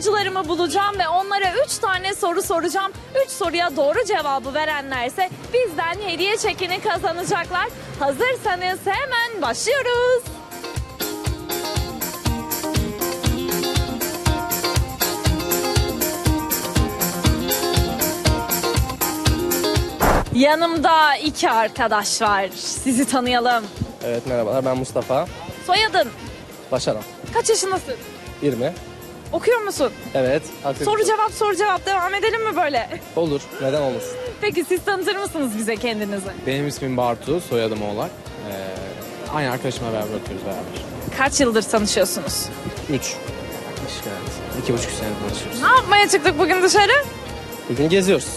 Yarışmacılarımı bulacağım ve onlara 3 tane soru soracağım. 3 soruya doğru cevabı verenlerse bizden hediye çekini kazanacaklar. Hazırsanız hemen başlıyoruz. Yanımda iki arkadaş var. Sizi tanıyalım. Evet merhabalar ben Mustafa Soyadın. Başaran. Kaç yaşındasın? 20. Okuyor musun? Evet. aktif- Soru cevap soru cevap devam edelim mi böyle? Olur. Neden olmasın? Peki siz tanıtır mısınız bize kendinizi? Benim ismim Bartu, soyadım Oğlak. Ee, aynı arkadaşımla beraber okuyoruz beraber. Kaç yıldır tanışıyorsunuz? 3. Yaklaşık evet. İki buçuk senedir tanışıyoruz. Ne yapmaya çıktık bugün dışarı? Bugün geziyoruz.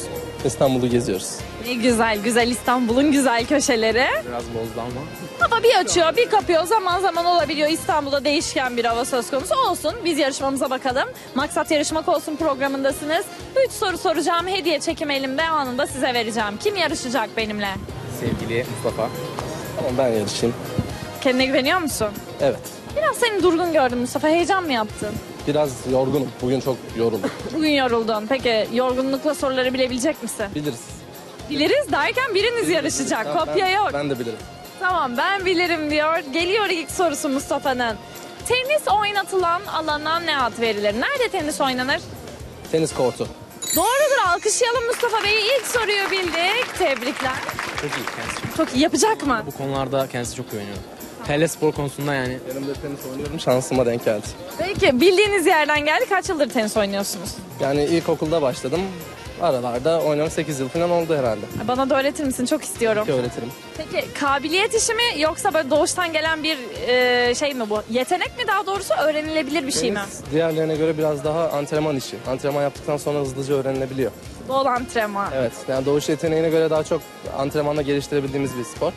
İstanbul'u geziyoruz. Ne güzel güzel İstanbul'un güzel köşeleri. Biraz bozdu ama. Hava bir açıyor bir kapıyor zaman zaman olabiliyor İstanbul'da değişken bir hava söz konusu olsun. Biz yarışmamıza bakalım. Maksat Yarışmak Olsun programındasınız. 3 soru soracağım hediye çekim elimde anında size vereceğim. Kim yarışacak benimle? Sevgili Mustafa. Tamam ben yarışayım. Kendine güveniyor musun? Evet. Biraz seni durgun gördüm Mustafa. Heyecan mı yaptın? Biraz yorgunum. Bugün çok yoruldum. Bugün yoruldun. Peki yorgunlukla soruları bilebilecek misin? Biliriz. Biliriz derken biriniz yarışacak. Tamam, Kopya ben, yok. Ben de bilirim. Tamam ben bilirim diyor. Geliyor ilk sorusu Mustafa'nın. Tenis oynatılan alana ne ad verilir? Nerede tenis oynanır? Tenis kortu. Doğrudur alkışlayalım Mustafa Bey'i. İlk soruyu bildik. Tebrikler. Çok iyi kendisi. Çok iyi yapacak mı? Bu konularda kendisi çok güveniyor. Tele spor konusunda yani Benim de tenis oynuyorum. Şansıma denk geldi. Peki bildiğiniz yerden geldi. Kaç yıldır tenis oynuyorsunuz? Yani ilkokulda başladım. Aralarda oynamak 8 yıl falan oldu herhalde. Bana da öğretir misin? Çok istiyorum. Ki öğretirim. Peki kabiliyet işi mi yoksa böyle doğuştan gelen bir e, şey mi bu? Yetenek mi daha doğrusu öğrenilebilir bir şey mi? Tenis diğerlerine göre biraz daha antrenman işi. Antrenman yaptıktan sonra hızlıca öğrenilebiliyor. Bol antrenman. Evet, yani doğuş yeteneğine göre daha çok antrenmanla geliştirebildiğimiz bir spor.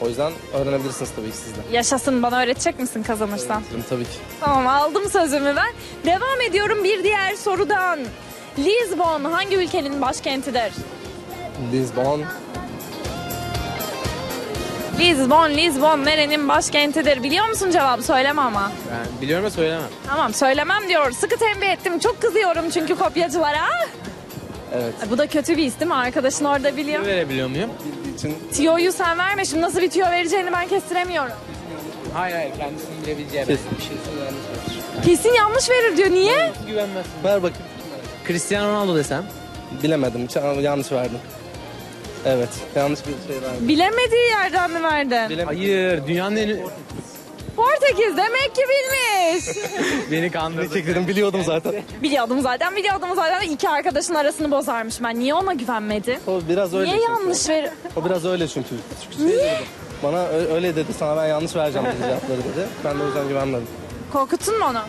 O yüzden öğrenebilirsiniz tabii ki siz de. Yaşasın bana öğretecek misin kazanırsan? Öğretirim tabii ki. Tamam aldım sözümü ben. Devam ediyorum bir diğer sorudan. Lisbon hangi ülkenin başkentidir? Lisbon, Lisbon, Lisbon nerenin başkentidir? Biliyor musun cevabı? Söyleme ama. ben biliyorum ve söylemem. Tamam söylemem diyor. Sıkı tembih ettim. Çok kızıyorum çünkü kopyacılara. evet. Bu da kötü bir isim. Arkadaşın orada biliyor. Verebiliyor muyum? Bildiği için Tiyoyu sen verme. Şimdi nasıl bir tiyo vereceğini ben kestiremiyorum. Hayır hayır kendisinin bilebileceği Kesin. bir şey yanlış Kesin yanlış verir diyor. Niye? Güvenmez. ver bakayım. Cristiano Ronaldo desem. Bilemedim, yanlış verdim. Evet, yanlış bir şey verdim. Bilemediği yerden mi verdin? Bilemedim. Hayır dünyanın en... Portekiz demek ki bilmiş. Beni kandırdı. Dedim biliyordum zaten. biliyordum zaten biliyordum zaten. İki arkadaşın arasını bozarmış ben. Niye ona güvenmedin? O biraz öyle Niye çünkü. yanlış ver? O biraz öyle çünkü. çünkü şey dedi, Bana ö- öyle dedi, sana ben yanlış vereceğim dedi cevapları dedi. Ben de o yüzden güvenmedim. Korkuttun mu onu?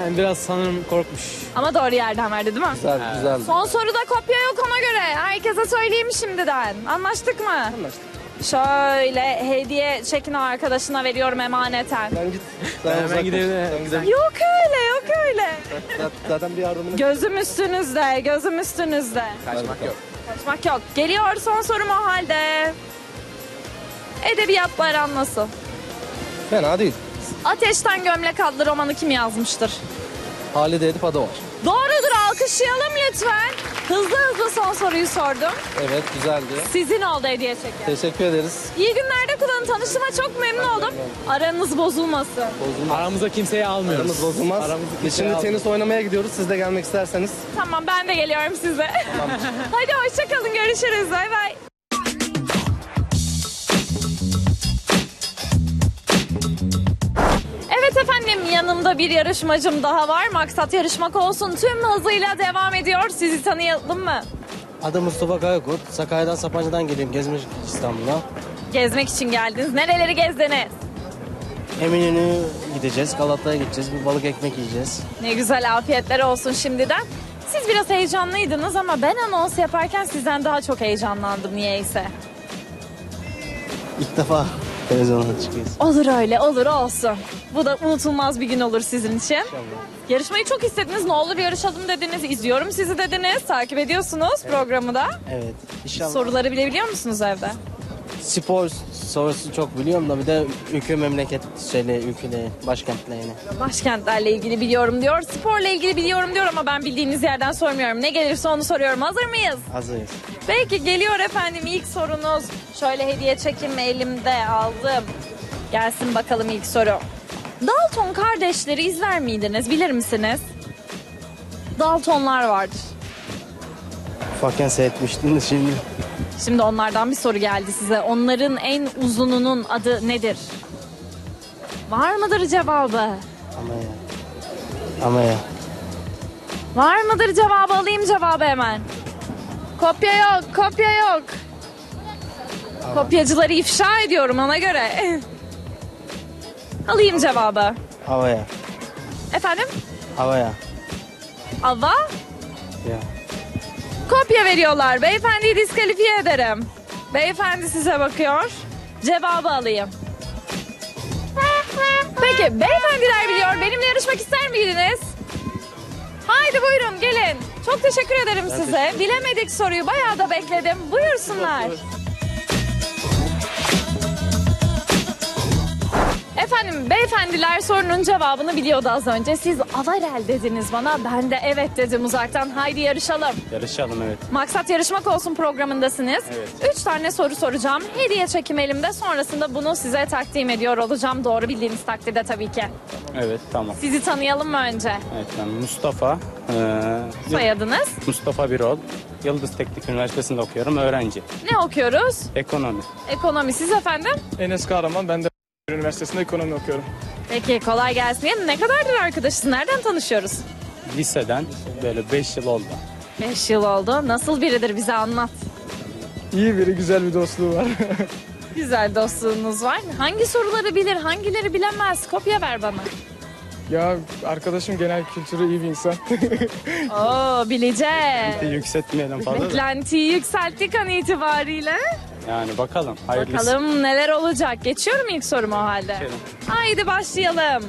Yani biraz sanırım korkmuş. Ama doğru yerden verdi değil mi? Güzel, güzeldi. Son soruda kopya yok ona göre. Herkese söyleyeyim şimdiden. Anlaştık mı? Anlaştık. Şöyle hediye çekini arkadaşına veriyorum emaneten. Sen git. Ben hemen. Sen gidebilirsin. Yok öyle yok öyle. Zaten- bir yardımını... Gözüm üstünüzde, gözüm üstünüzde. Kaçmak yok. Kaçmak yok. Geliyor son sorum o halde. Edebiyatla aran nasıl? Fena değil. Ateşten Gömlek adlı romanı kim yazmıştır? Halide Edip adı var. Doğrudur alkışlayalım lütfen. Hızlı hızlı son soruyu sordum. Evet, güzeldi. Sizin oldu hediye çeker. Teşekkür ederiz. İyi günlerde kullanın. Tanıştığıma çok memnun oldum. Aranız bozulmasın. Bozulmaz. Aramıza kimseyi almıyoruz. Aramız bozulmaz. Aramızı Biz kimseye şimdi almıyoruz. tenis oynamaya gidiyoruz. Siz de gelmek isterseniz. Tamam ben de geliyorum size. Hadi hoşçakalın görüşürüz. Bay bay. Yanımda bir yarışmacım daha var. Maksat yarışmak olsun tüm hızıyla devam ediyor. Sizi tanıyalım mı? Adım Mustafa Kayakurt. Sakarya'dan Sapanca'dan geliyorum gezmek İstanbul'a. Gezmek için geldiniz. Nereleri gezdiniz? Eminönü gideceğiz, Galata'ya gideceğiz, bir balık ekmek yiyeceğiz. Ne güzel afiyetler olsun şimdiden. Siz biraz heyecanlıydınız ama ben anons yaparken sizden daha çok heyecanlandım niyeyse. İlk defa televizyona çıkıyoruz. Olur öyle olur olsun. Bu da unutulmaz bir gün olur sizin için. Yarışmayı çok istediniz. Ne olur yarışalım dediniz. İzliyorum sizi dediniz. Takip ediyorsunuz programı da. Evet. İnşallah. Soruları bilebiliyor musunuz evde? Spor sorusu çok biliyorum da bir de ülke memleket şeyle ülkede başkentlerini. Başkentlerle ilgili biliyorum diyor. Sporla ilgili biliyorum diyor ama ben bildiğiniz yerden sormuyorum. Ne gelirse onu soruyorum. Hazır mıyız? Hazırız. Peki geliyor efendim ilk sorunuz. Şöyle hediye çekim elimde aldım. Gelsin bakalım ilk soru. Dalton kardeşleri izler miydiniz? Bilir misiniz? Daltonlar vardır. Ufakken seyretmiştim de şimdi. Şimdi onlardan bir soru geldi size. Onların en uzununun adı nedir? Var mıdır cevabı? Ama ya. Ama ya. Var mıdır cevabı? Alayım cevabı hemen. Kopya yok, kopya yok. Kopyacıları ifşa ediyorum ona göre. Alayım cevabı. Havaya. Efendim? Havaya. Ava? Ya. Kopya veriyorlar. Beyefendiyi diskalifiye ederim. Beyefendi size bakıyor. Cevabı alayım. Peki beyefendiler biliyor. Benimle yarışmak ister miydiniz? Haydi buyurun gelin. Çok teşekkür ederim size. Bilemedik soruyu. Bayağı da bekledim. Buyursunlar. Efendim beyefendiler sorunun cevabını biliyordu az önce. Siz Avarel dediniz bana. Ben de evet dedim uzaktan. Haydi yarışalım. Yarışalım evet. Maksat Yarışmak Olsun programındasınız. Evet. Üç tane soru soracağım. Hediye çekim elimde. Sonrasında bunu size takdim ediyor olacağım. Doğru bildiğiniz takdirde tabii ki. Evet tamam. Sizi tanıyalım mı önce? Evet ben Mustafa. Ee, Soyadınız. Mustafa Birol. Yıldız Teknik Üniversitesi'nde okuyorum. Öğrenci. Ne okuyoruz? Ekonomi. Ekonomi. Siz efendim? Enes Kahraman, ben de Üniversitesi'nde ekonomi okuyorum. Peki kolay gelsin. Ne kadardır arkadaşız? Nereden tanışıyoruz? Liseden böyle 5 yıl oldu. 5 yıl oldu. Nasıl biridir bize anlat. İyi biri, güzel bir dostluğu var. Güzel dostluğunuz var. Hangi soruları bilir, hangileri bilemez? Kopya ver bana. ya arkadaşım genel kültürü iyi bir insan. Oo bileceğiz. Yükseltmeyelim fazla. Beklentiyi yükselttik an itibariyle. Yani bakalım. Hayırlısı. Bakalım neler olacak. Geçiyorum ilk soruma o halde. Geçelim. Haydi başlayalım.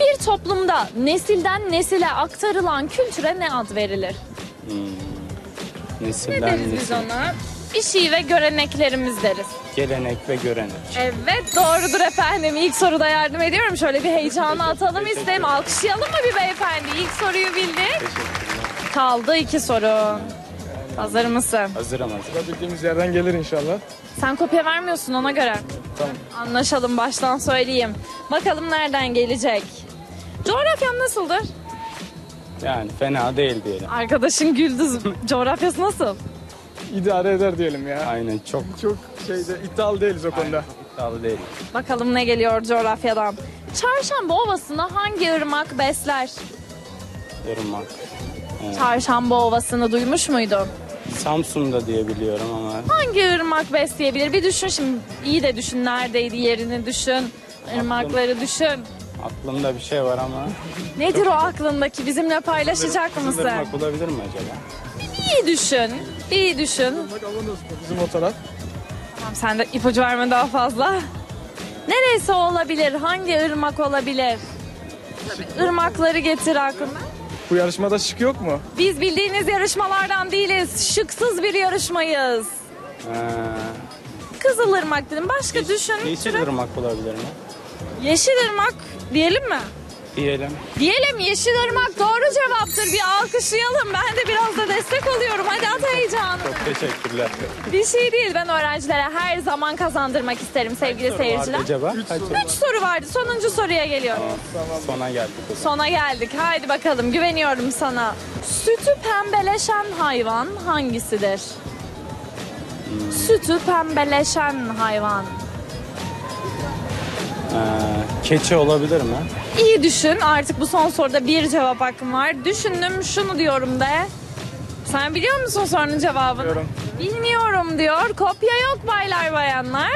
Bir toplumda nesilden nesile aktarılan kültüre ne ad verilir? Ne Nesilden deriz biz nesil. ona? Bir şey ve göreneklerimiz deriz. Gelenek ve görenek. Evet doğrudur efendim. İlk soruda yardım ediyorum. Şöyle bir heyecanı atalım istedim. Alkışlayalım mı bir beyefendi? İlk soruyu bildi. Teşekkürler. Kaldı iki soru. Hazır mısın? Hazırım hazır. Bildiğimiz yerden gelir inşallah. Sen kopya vermiyorsun ona göre. Tamam. Anlaşalım baştan söyleyeyim. Bakalım nereden gelecek. Coğrafyan nasıldır? Yani fena değil diyelim. Arkadaşın güldü. Coğrafyası nasıl? İdare eder diyelim ya. Aynen çok Çok şeyde iddialı değiliz o konuda. iddialı değil. Bakalım ne geliyor coğrafyadan. Çarşamba Ovası'nı hangi ırmak besler? Irmak. Çarşamba Ovası'nı duymuş muydun? Samsun'da diye biliyorum ama Hangi ırmak besleyebilir? Bir düşün şimdi. İyi de düşün. Neredeydi yerini düşün. Irmakları düşün. aklımda bir şey var ama Nedir o aklındaki? Bizimle paylaşacak mısın? Irmak olabilir mi acaba? İyi düşün. İyi düşün. Bak Avanos bizim o taraf. Tamam sen de ipucu verme daha fazla. Neresi olabilir? Hangi ırmak olabilir? Irmakları getir aklına. Bu yarışmada şık yok mu? Biz bildiğiniz yarışmalardan değiliz. Şıksız bir yarışmayız. Ee, Kızılırmak dedim. Başka düşün. yeşil ırmak olabilir mi? Yeşilırmak diyelim mi? Diyelim. Diyelim Yeşilırmak doğru cevaptır. Bir alkışlayalım. Ben de biraz da destek oluyorum. Hadi at heyecanını. Çok teşekkürler. Bir şey değil. Ben öğrencilere her zaman kazandırmak isterim sevgili seyirciler. Acaba? Kaç soru? Üç soru vardı. Sonuncu soruya geliyorum. Sona geldik. Sona geldik. Haydi bakalım. Güveniyorum sana. Sütü pembeleşen hayvan hangisidir? Sütü pembeleşen hayvan. Ee, keçi olabilir mi? İyi düşün. Artık bu son soruda bir cevap hakkım var. Düşündüm şunu diyorum de. Sen biliyor musun sorunun cevabını? Bilmiyorum. Bilmiyorum diyor. Kopya yok baylar bayanlar.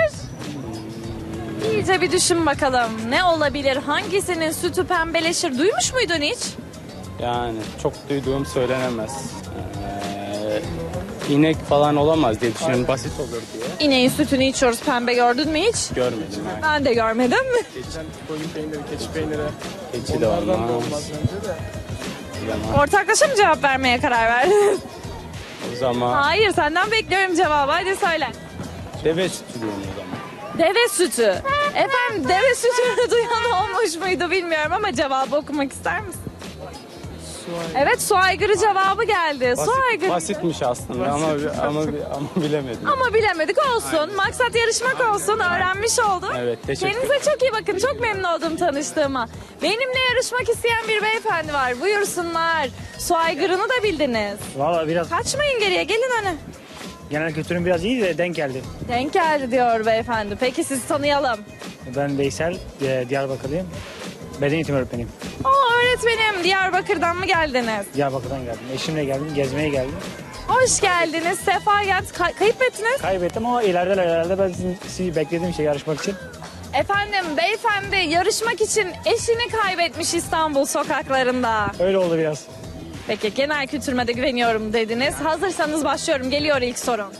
İyice bir düşün bakalım. Ne olabilir? Hangisinin sütü pembeleşir? Duymuş muydun hiç? Yani çok duyduğum söylenemez. İnek falan olamaz diye düşünüyorum. Basit olur diye. İneğin sütünü içiyoruz pembe gördün mü hiç? Görmedim yani. Ben de görmedim. Geçen koyun peyniri, keçi peyniri. Keçi de Onlardan da olmaz. olmaz bence de. Bilemem. Ortaklaşa mı cevap vermeye karar verdin? O zaman Hayır senden bekliyorum cevabı hadi söyle. Deve sütü diyorum o zaman. Deve sütü. Efendim deve sütünü duyan olmuş muydu bilmiyorum ama cevabı okumak ister misin? Evet su aygırı cevabı geldi. Su aygırı. basitmiş aslında ama ama ama bilemedim. Ama bilemedik olsun. Maksat yarışmak olsun. Öğrenmiş olduk. Evet, teşekkür Kendinize çok iyi bakın. Çok memnun oldum tanıştığıma. Benimle yarışmak isteyen bir beyefendi var. Buyursunlar. Su aygırını da bildiniz. Valla biraz Kaçmayın geriye. Gelin öne. genel kültürüm biraz iyi de denk geldi. Denk geldi diyor beyefendi. Peki sizi tanıyalım. Ben Veysel, e, Diyarbakırlıyım. Beden eğitimi öğretmeniyim. Aa öğretmenim. Diyarbakır'dan mı geldiniz? Diyarbakır'dan geldim. Eşimle geldim, gezmeye geldim. Hoş geldiniz. Sefa geldiniz. Kay- kayıp mı ettiniz? Kaybettim ama ileride ileride ben sizin, sizi beklediğim şey yarışmak için. Efendim beyefendi yarışmak için eşini kaybetmiş İstanbul sokaklarında. Öyle oldu biraz. Peki genel kültürüme de güveniyorum dediniz. Hazırsanız başlıyorum. Geliyor ilk sorun.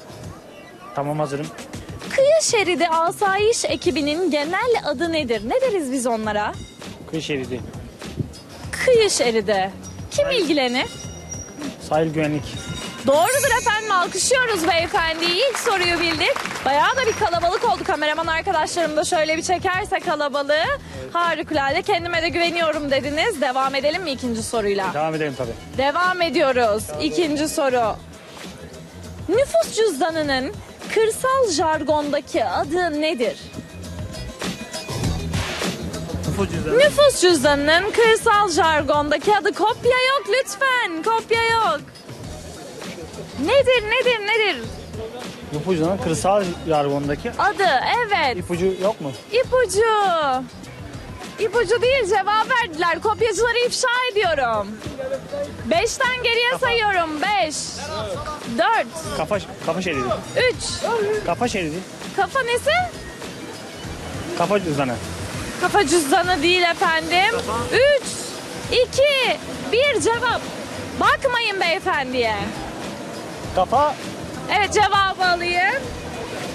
Tamam hazırım. Kıyı şeridi asayiş ekibinin genel adı nedir? Ne deriz biz onlara? Kıyı şeridi, Kıyı şeridi. Kim ilgilenir? sahil güvenlik. Doğrudur efendim alkışlıyoruz beyefendiyi. İlk soruyu bildik. Bayağı da bir kalabalık oldu. Kameraman arkadaşlarım da şöyle bir çekerse kalabalığı. Harikulade kendime de güveniyorum dediniz. Devam edelim mi ikinci soruyla? Devam edelim tabii. Devam ediyoruz. İkinci soru. Nüfus cüzdanının kırsal jargondaki adı nedir? Nüfus cüzdanı. Nüfus cüzdanının kırsal jargondaki adı kopya yok lütfen. Kopya yok. Nedir nedir nedir? Nüfus cüzdanı kırsal jargondaki Adı evet. ipucu yok mu? İpucu. İpucu değil cevap verdiler. Kopyacıları ifşa ediyorum. Beşten geriye sayıyorum. Beş. Dört. Kafa, kafa şeridi. Üç. Kafa şeridi. Kafa nesi? Kafa cüzdanı. Kafa cüzdanı değil efendim. Üç. iki, Bir cevap. Bakmayın beyefendiye. Kafa, Evet cevabı alayım.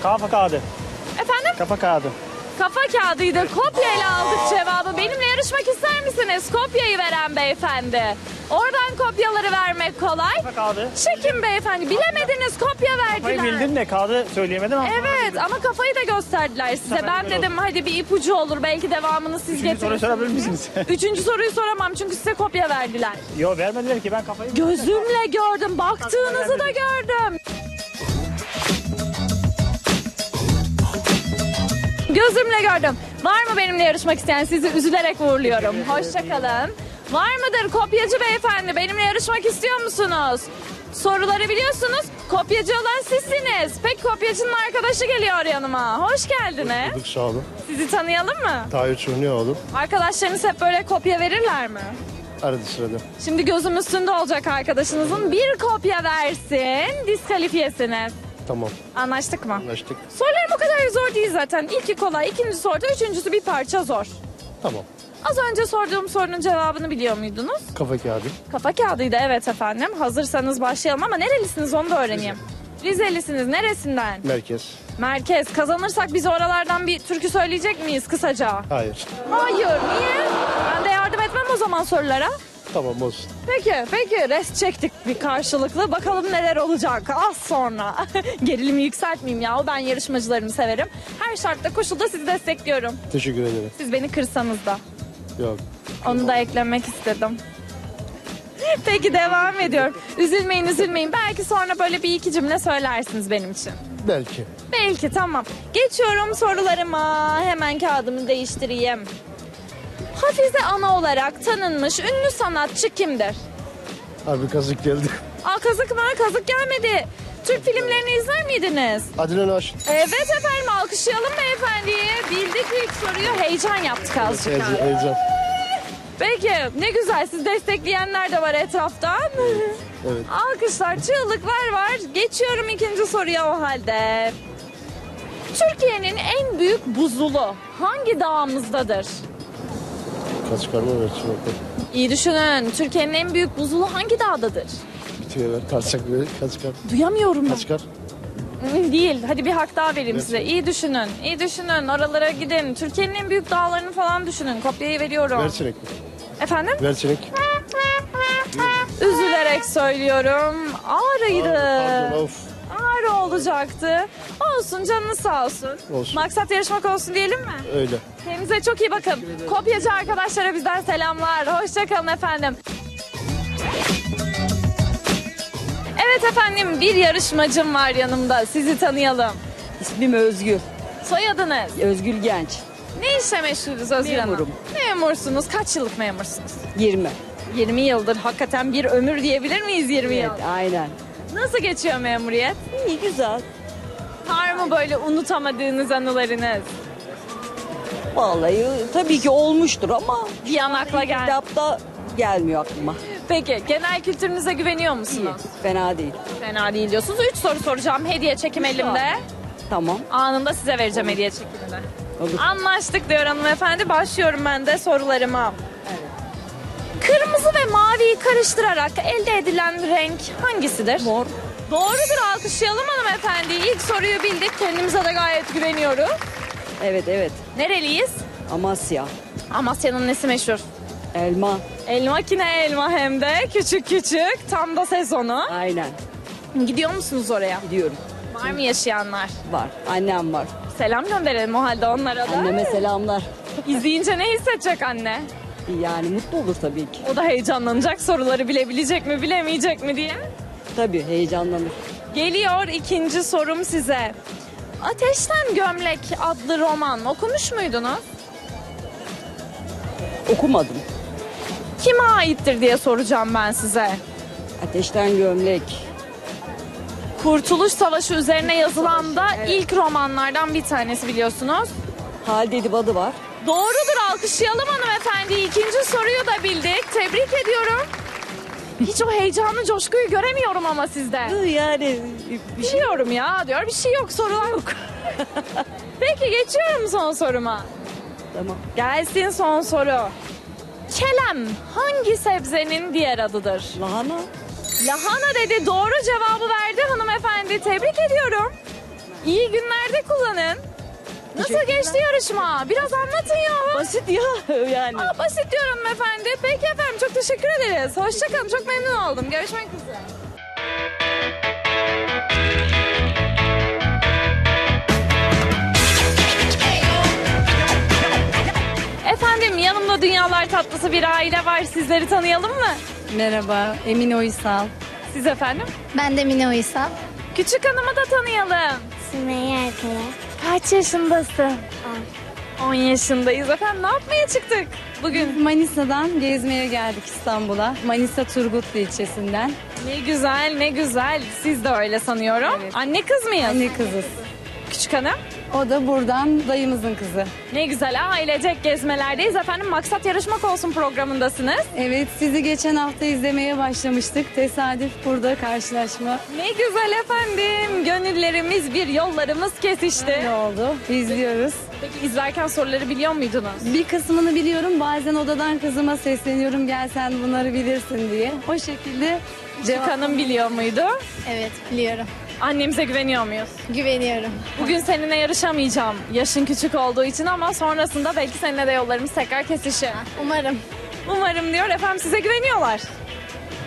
kafa kağıdı. Efendim? Kafa kağıdı. Kafa kağıdıydı. Kopyayla aldık cevabı. Benimle yarışmak ister misiniz? Kopyayı veren beyefendi. Oradan kopyaları vermek kolay. Kafa kağıdı. Çekin beyefendi. Bilemediniz kopya Kafayı verdiler. bildim de kağıdı söyleyemedim ama. Evet ama kafayı da gösterdiler size. Ben böyle dedim hadi bir ipucu olur. Belki devamını siz Üçüncü soruyu sorabilir misiniz? Üçüncü soruyu soramam çünkü size kopya verdiler. Yo vermediler ki ben kafayı... Gözümle gördüm. Baktığınızı da gördüm. Gözümle gördüm. Var mı benimle yarışmak isteyen? Sizi üzülerek uğurluyorum. Hoşçakalın. Var mıdır kopyacı beyefendi? Benimle yarışmak istiyor musunuz? Soruları biliyorsunuz. Kopyacı olan sizsiniz. Peki kopyacının arkadaşı geliyor yanıma. Hoş geldiniz. Bulduk sağ olun. Sizi tanıyalım mı? Tahir Çurnioğlu. Arkadaşlarınız hep böyle kopya verirler mi? Arada sırada. Şimdi gözüm üstünde olacak arkadaşınızın. Bir kopya versin, diskalifiyesiniz. Tamam Anlaştık mı? anlaştık. Sorularım o kadar zor değil zaten. İlki kolay, ikinci soruda, üçüncüsü bir parça zor. Tamam. Az önce sorduğum sorunun cevabını biliyor muydunuz? Kafa kağıdı. Kafa kağıdıydı evet efendim. Hazırsanız başlayalım ama nerelisiniz onu da öğreneyim. Rizelisiniz. Neresinden? Merkez. Merkez. Kazanırsak biz oralardan bir türkü söyleyecek miyiz kısaca? Hayır. Hayır. Niye? Ben de yardım etmem o zaman sorulara. Tamam olsun. Peki, peki. Rest çektik bir karşılıklı. Bakalım neler olacak az sonra. Gerilimi yükseltmeyeyim ya. Ben yarışmacılarımı severim. Her şartta koşulda sizi destekliyorum. Teşekkür ederim. Siz beni kırsanız da. Yok. Onu da eklemek istedim. Peki devam ediyorum. Üzülmeyin üzülmeyin. Belki sonra böyle bir iki cümle söylersiniz benim için. Belki. Belki tamam. Geçiyorum sorularıma. Hemen kağıdımı değiştireyim. Hafize ana olarak tanınmış ünlü sanatçı kimdir? Abi kazık geldi. Aa kazık mı? Kazık gelmedi. Türk filmlerini izler miydiniz? Adile Naş. Evet efendim alkışlayalım beyefendiyi. Bildik ilk soruyu. Heyecan yaptık azıcık. Heyecan. heyecan. Peki ne güzel siz destekleyenler de var etraftan. Evet. Alkışlar, çığlıklar var. Geçiyorum ikinci soruya o halde. Türkiye'nin en büyük buzulu hangi dağımızdadır? Kaç karma ver şuna koy. İyi düşünün. Türkiye'nin en büyük buzulu hangi dağdadır? Bitiyor ver. Karçak ver. Kaç kar. Duyamıyorum ben. Kaç kar. Değil. Hadi bir hak daha vereyim size. İyi düşünün. İyi düşünün. Oralara gidin. Türkiye'nin en büyük dağlarını falan düşünün. Kopyayı veriyorum. Ver çenek mi? Efendim? Ver çenek. Üzülerek söylüyorum. Ağrı'ydı. Pardon of. Ağrı olacaktı. Olsun canınız sağ olsun. Olsun. Maksat yarışmak olsun diyelim mi? Öyle. Kendinize çok iyi bakın. Kopyacı arkadaşlara bizden selamlar. Hoşçakalın efendim. Evet efendim bir yarışmacım var yanımda. Sizi tanıyalım. İsmim Özgür. Soyadınız. Özgül Genç. Ne işle meşgulüz Özgür Hanım? Memurum. Memursunuz. Kaç yıllık memursunuz? 20. 20 yıldır. Hakikaten bir ömür diyebilir miyiz 20 yıl? Evet, aynen. Nasıl geçiyor memuriyet? İyi güzel. Var mı böyle unutamadığınız anılarınız? Vallahi tabii ki olmuştur ama Bir an akla gel. kitapta gelmiyor aklıma. Peki genel kültürünüze güveniyor İyi. musunuz? Fena değil. Fena değil diyorsunuz. Üç soru soracağım. Hediye çekim elimde. Tamam. Anında size vereceğim hediye çekimini. Olur. Anlaştık diyor hanımefendi. Başlıyorum ben de sorularıma. Kırmızı ve maviyi karıştırarak elde edilen renk hangisidir? Mor. Doğrudur alkışlayalım hanımefendi. İlk soruyu bildik. Kendimize de gayet güveniyoruz. Evet evet. Nereliyiz? Amasya. Amasya'nın nesi meşhur? Elma. Elma kine elma hem de küçük küçük. Tam da sezonu. Aynen. Gidiyor musunuz oraya? Gidiyorum. Var mı yaşayanlar? Var. Annem var. Selam gönderelim o halde onlara da. Anneme selamlar. İzleyince ne hissedecek anne? Yani mutlu olur tabii ki. O da heyecanlanacak soruları bilebilecek mi bilemeyecek mi diye. Tabii heyecanlanır. Geliyor ikinci sorum size. Ateşten Gömlek adlı roman okumuş muydunuz? Okumadım. Kime aittir diye soracağım ben size. Ateşten gömlek. Kurtuluş Savaşı üzerine yazılan da ilk romanlardan bir tanesi biliyorsunuz. Halide Edip var. Doğrudur alkışlayalım hanımefendi. İkinci soruyu da bildik. Tebrik ediyorum. Hiç o heyecanlı coşkuyu göremiyorum ama sizde. Yani bir şey Biliyorum ya diyor. Bir şey yok sorular yok. Peki geçiyorum son soruma. tamam. Gelsin son soru. Kelem hangi sebzenin diğer adıdır? Lahana. Lahana dedi. Doğru cevabı verdi hanımefendi. Tebrik ediyorum. İyi günlerde kullanın. Nasıl geçti yarışma? Biraz anlatın ya. Basit ya yani. Aa, basit diyorum efendi. Peki efendim çok teşekkür ederiz. Hoşçakalın. Çok memnun oldum. Görüşmek üzere. Efendim yanımda dünyalar tatlısı bir aile var. Sizleri tanıyalım mı? Merhaba, Emine Uysal. Siz efendim? Ben de Mine Uysal. Küçük hanımı da tanıyalım. Sümeyye Erkaya. Kaç yaşındasın? 10 yaşındayız efendim. Ne yapmaya çıktık bugün? Manisa'dan gezmeye geldik İstanbul'a. Manisa Turgutlu ilçesinden. Ne güzel ne güzel. Siz de öyle sanıyorum. Evet. Anne kız mıyız? Anne kızız. Küçük hanım. O da buradan dayımızın kızı. Ne güzel ailecek gezmelerdeyiz efendim. Maksat yarışmak olsun programındasınız. Evet, sizi geçen hafta izlemeye başlamıştık. Tesadüf burada karşılaşma Ne güzel efendim. Gönüllerimiz bir yollarımız kesişti. ne oldu. İzliyoruz. Peki izlerken soruları biliyor muydunuz? Bir kısmını biliyorum. Bazen odadan kızıma sesleniyorum. Gel sen bunları bilirsin diye. O şekilde Küçük cevap hanım biliyor muydu? Evet biliyorum. Annemize güveniyor muyuz? Güveniyorum. Bugün seninle yarışamayacağım. Yaşın küçük olduğu için ama sonrasında belki seninle de yollarımız tekrar kesişir. Umarım. Umarım diyor efendim size güveniyorlar.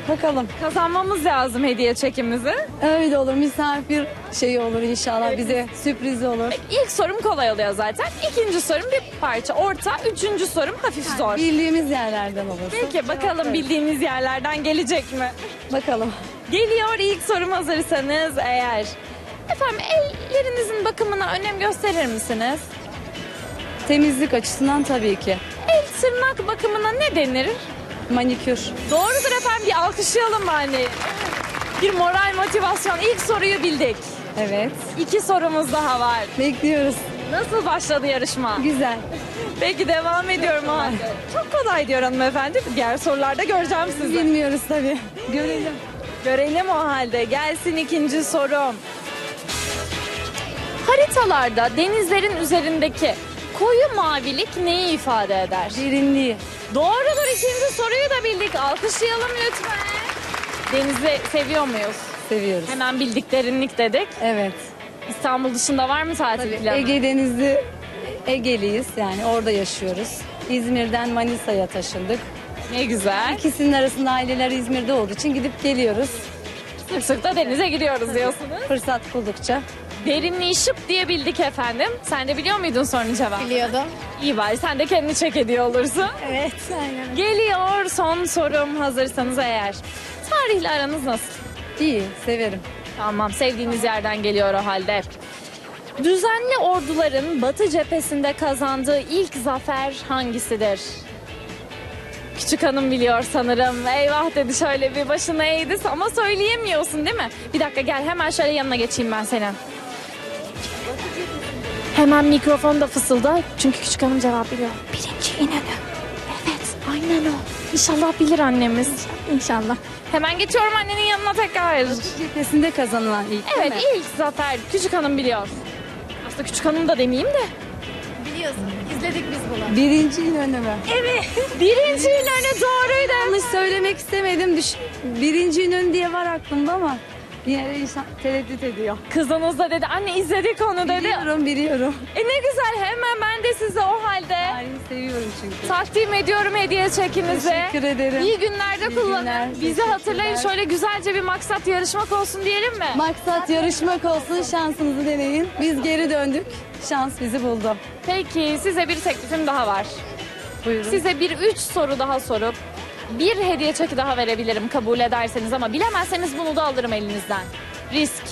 bakalım. Kazanmamız lazım hediye çekimizi. Öyle olur. Misafir şeyi olur inşallah. Bize sürpriz olur. İlk sorum kolay oluyor zaten. İkinci sorum bir parça orta. Üçüncü sorum hafif zor. Bildiğimiz yerlerden olursa. Peki bakalım bildiğiniz yerlerden gelecek mi? Bakalım. Geliyor ilk sorum hazırsanız eğer. Efendim ellerinizin bakımına önem gösterir misiniz? Temizlik açısından tabii ki. El tırnak bakımına ne denir? Manikür. Doğrudur efendim bir alkışlayalım bari. Bir moral motivasyon. İlk soruyu bildik. Evet. İki sorumuz daha var. Bekliyoruz. Nasıl başladı yarışma? Güzel. Peki devam ediyorum o halde. Çok kolay diyor hanımefendi. Diğer sorularda göreceğim sizi. Bilmiyoruz tabii. Görelim. Görelim o halde. Gelsin ikinci sorum. Haritalarda denizlerin üzerindeki koyu mavilik neyi ifade eder? Derinliği. Doğrudur ikinci soruyu da bildik. Alkışlayalım lütfen. Denizi seviyor muyuz? Seviyoruz. Hemen bildik derinlik dedik. Evet. İstanbul dışında var mı tatil Tabii planı? Ege Denizi Ege'liyiz yani orada yaşıyoruz. İzmir'den Manisa'ya taşındık. Ne güzel. İkisinin arasında aileler İzmir'de olduğu için gidip geliyoruz. Sık sık da denize giriyoruz diyorsunuz. Fırsat buldukça. Derinliği şıp diye bildik efendim. Sen de biliyor muydun sorunun cevabını? Biliyordum. İyi bari sen de kendini çek ediyor olursun. Evet, aynen. Geliyor son sorum hazırsanız eğer. Tarihle aranız nasıl? İyi, severim. Tamam sevdiğiniz yerden geliyor o halde. Düzenli orduların Batı cephesinde kazandığı ilk zafer hangisidir? Küçük hanım biliyor sanırım. Eyvah dedi şöyle bir başını eğdi ama söyleyemiyorsun değil mi? Bir dakika gel hemen şöyle yanına geçeyim ben senin. Hemen mikrofonda fısılda çünkü küçük hanım cevap biliyor. Birinci İnönü. Evet aynen o. İnşallah bilir annemiz. İnşallah. Hemen geçiyorum annenin yanına tekrar. Cephesinde kazanılan ilk Evet ilk zafer küçük hanım biliyor. Aslında küçük hanım da demeyeyim de. Biliyorsun. İzledik biz bunu. Birinci İnönü mü? Evet. Birinci İnönü doğruydu. Yanlış söylemek istemedim. Düş Birinci İnönü diye var aklımda ama de insan tereddüt ediyor. Kızınız da dedi anne izledik onu dedi. Biliyorum, biliyorum. E ne güzel hemen ben de size o halde seviyorum çünkü. takdim ediyorum hediye çekinizi. Teşekkür ederim. İyi günlerde İyi kullanın. günler, Bizi hatırlayın şöyle güzelce bir maksat yarışmak olsun diyelim mi? Maksat yarışmak olsun, şansınızı deneyin. Biz geri döndük, şans bizi buldu. Peki size bir teklifim daha var. Buyurun. Size bir üç soru daha sorup bir hediye çeki daha verebilirim kabul ederseniz ama bilemezseniz bunu da alırım elinizden. Risk.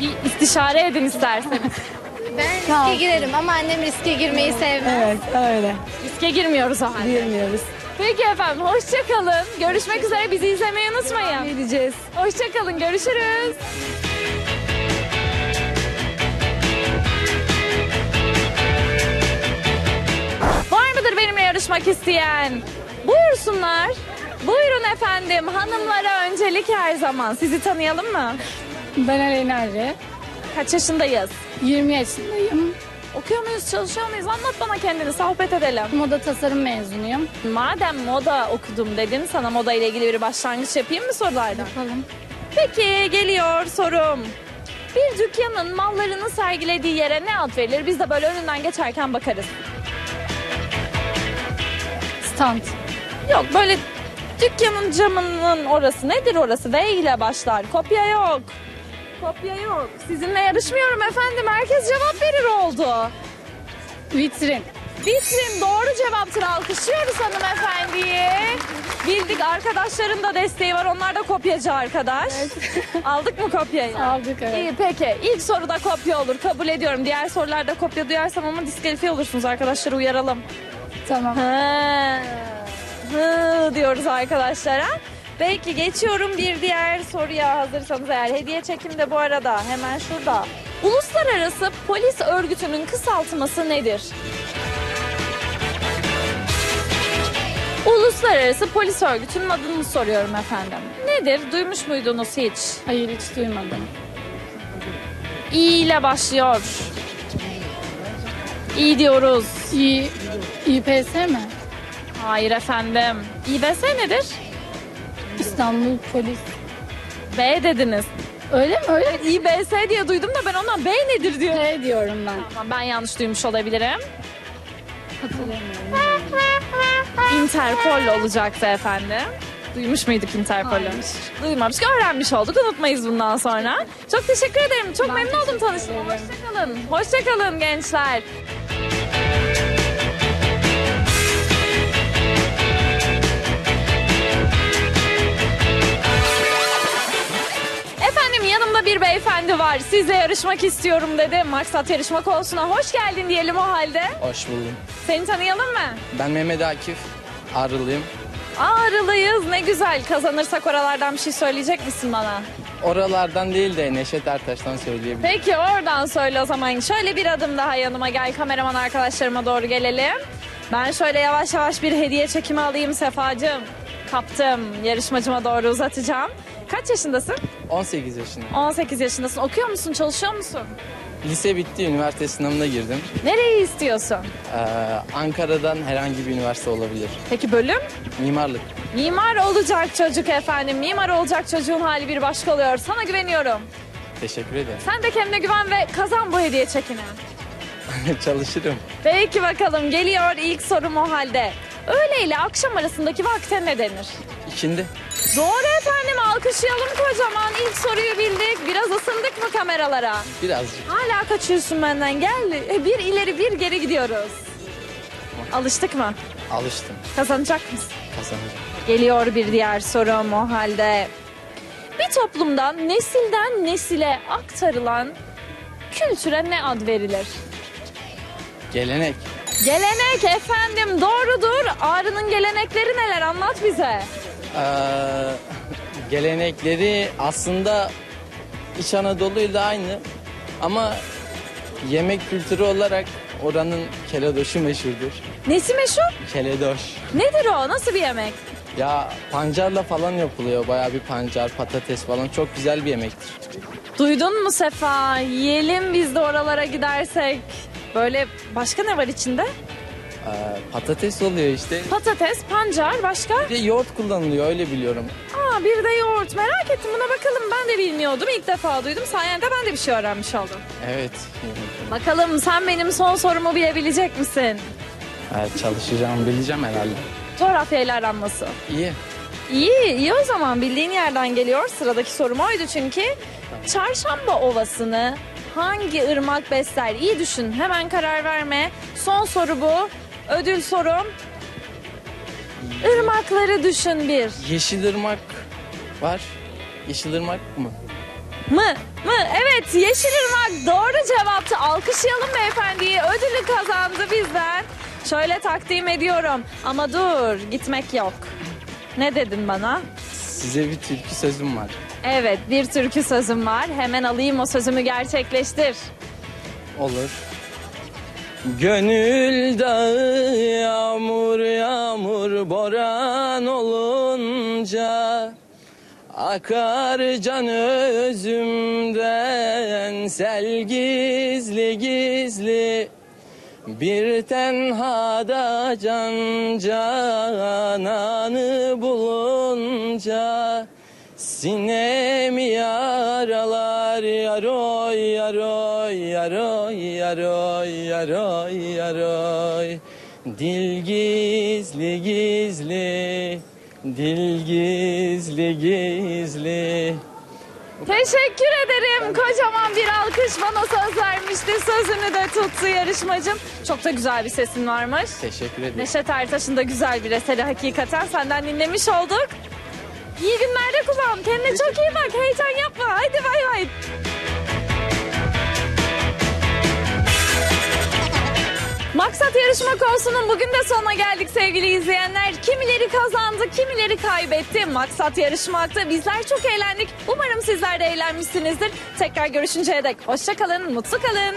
Bir istişare edin isterseniz. Ben riske Tamam. girerim ama annem riske girmeyi sevmez. Evet, öyle. Riske girmiyoruz o halde. Bilmiyoruz. Peki efendim hoşçakalın. Görüşmek üzere bizi izlemeyi Ne unutmayın. edeceğiz? Hoşçakalın görüşürüz. Var mıdır benimle yarışmak isteyen? Buyursunlar. Buyurun efendim. Hanımlara öncelik her zaman. Sizi tanıyalım mı? Ben Aleyna Arre. Kaç yaşındayız? 20 yaşındayım. Okuyor muyuz, çalışıyor muyuz? Anlat bana kendini, sohbet edelim. Moda tasarım mezunuyum. Madem moda okudum dedin, sana moda ile ilgili bir başlangıç yapayım mı sorularda? Yapalım. Peki geliyor sorum. Bir dükkanın mallarını sergilediği yere ne ad verilir? Biz de böyle önünden geçerken bakarız. Stand. Yok böyle dükkanın camının orası nedir orası? V ile başlar. Kopya yok. Kopya yok. Sizinle yarışmıyorum efendim. Herkes cevap verir oldu. Vitrin. Vitrin doğru cevaptır. Alkışlıyoruz hanımefendiyi. Bildik arkadaşların da desteği var. Onlar da kopyacı arkadaş. Aldık mı kopyayı? Aldık evet. İyi peki. İlk soruda kopya olur. Kabul ediyorum. Diğer sorularda kopya duyarsam ama diskalifiye olursunuz. Arkadaşları uyaralım. Tamam. Hı, hı diyoruz arkadaşlara. Peki geçiyorum bir diğer soruya hazırsanız eğer. Hediye çekim de bu arada hemen şurada. Uluslararası Polis Örgütü'nün kısaltması nedir? Uluslararası Polis Örgütü'nün adını soruyorum efendim. Nedir? Duymuş muydunuz hiç? Hayır hiç duymadım. İ ile başlıyor. İ diyoruz. İ, İPS mi? Hayır efendim. İBS nedir? İstanbul Polis. B dediniz. Öyle mi? Öyle mi? İBS diye duydum da ben ondan B nedir diyor. P diyorum ben. Tamam ben yanlış duymuş olabilirim. Hatırlamıyorum. Interpol olacaktı efendim. Duymuş muyduk Interpol'ü? Hayır. Duymamıştık. Öğrenmiş olduk. Unutmayız bundan sonra. Çok teşekkür ederim. Çok memnun oldum tanıştığıma. Hoşçakalın. Hoşçakalın gençler. Yanımda bir beyefendi var. Sizle yarışmak istiyorum dedi. Maksat yarışmak olsuna hoş geldin diyelim o halde. Hoş buldum. Seni tanıyalım mı? Ben Mehmet Akif. Ağrılıyım. Ağrılıyız ne güzel. Kazanırsak oralardan bir şey söyleyecek misin bana? Oralardan değil de Neşet Ertaş'tan söyleyebilirim. Peki oradan söyle o zaman. Şöyle bir adım daha yanıma gel. Kameraman arkadaşlarıma doğru gelelim. Ben şöyle yavaş yavaş bir hediye çekimi alayım Sefacığım. Kaptım. Yarışmacıma doğru uzatacağım. Kaç yaşındasın? 18 yaşındayım. 18 yaşındasın. Okuyor musun? Çalışıyor musun? Lise bitti, üniversite sınavına girdim. Nereyi istiyorsun? Ee, Ankara'dan herhangi bir üniversite olabilir. Peki bölüm? Mimarlık. Mimar olacak çocuk efendim. Mimar olacak çocuğun hali bir başka oluyor. Sana güveniyorum. Teşekkür ederim. Sen de kendine güven ve kazan bu hediye çekini. Çalışırım. Peki bakalım geliyor ilk sorum o halde. Öğle ile akşam arasındaki vakte ne denir? İkindi. Doğru efendim alkışlayalım kocaman. İlk soruyu bildik. Biraz ısındık mı kameralara? Birazcık. Hala kaçıyorsun benden gel. E, Bir ileri bir geri gidiyoruz. Alıştık mı? Alıştım. Kazanacak mısın? Kazanacağım. Geliyor bir diğer sorum o halde. Bir toplumdan nesilden nesile aktarılan kültüre ne ad verilir? Gelenek. Gelenek efendim doğrudur. Ağrı'nın gelenekleri neler anlat bize. Ee, gelenekleri aslında İç Anadolu ile aynı ama yemek kültürü olarak oranın keledoşu meşhurdur. Nesi meşhur? Keledoş. Nedir o? Nasıl bir yemek? Ya pancarla falan yapılıyor. Bayağı bir pancar, patates falan. Çok güzel bir yemektir. Duydun mu Sefa? Yiyelim biz de oralara gidersek. Böyle başka ne var içinde? Ee, patates oluyor işte. Patates, pancar, başka? Bir de yoğurt kullanılıyor öyle biliyorum. Aa bir de yoğurt. Merak ettim buna bakalım. Ben de bilmiyordum. İlk defa duydum. Sayende ben de bir şey öğrenmiş oldum. Evet. Bakalım sen benim son sorumu bilebilecek misin? Evet, çalışacağım, bileceğim herhalde. Coğrafyayla aran nasıl? İyi. İyi, iyi o zaman bildiğin yerden geliyor. Sıradaki sorum oydu çünkü. Çarşamba Ovası'nı hangi ırmak besler? İyi düşün, hemen karar verme. Son soru bu. Ödül sorum. Irmakları düşün bir. Yeşilırmak var. Yeşilırmak mı? Mı? Mı? Evet, Yeşilırmak doğru cevaptı. Alkışlayalım beyefendiyi. Ödülü kazandı bizden. Şöyle takdim ediyorum. Ama dur, gitmek yok. Ne dedin bana? Size bir türkü sözüm var. Evet, bir türkü sözüm var. Hemen alayım o sözümü gerçekleştir. Olur. Gönül dağı yağmur yağmur boran olunca Akar can özümden sel gizli gizli Bir tenhada can cananı bulunca Sinemi yaralar yaroy yaroy yaroy yaroy yaroy yaroy Dil gizli gizli Dil gizli gizli Teşekkür ederim. Kocaman bir alkış bana söz vermişti. Sözünü de tuttu yarışmacım. Çok da güzel bir sesin varmış. Teşekkür ederim. Neşet Ertaş'ın da güzel bir eseri hakikaten senden dinlemiş olduk. İyi günlerde kullan. Kendine çok iyi bak. Heyecan yapma. Haydi bay bay. Maksat Yarışma Konusu'nun bugün de sonuna geldik sevgili izleyenler. Kimileri kazandı, kimileri kaybetti. Maksat yarışmakta. Bizler çok eğlendik. Umarım sizler de eğlenmişsinizdir. Tekrar görüşünceye dek hoşça kalın, mutlu kalın.